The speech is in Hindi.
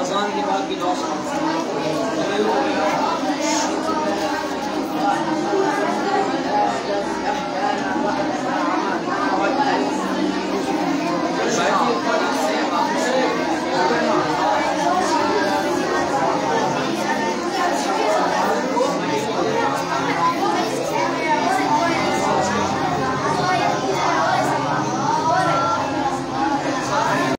Ramazan ki baat ki dost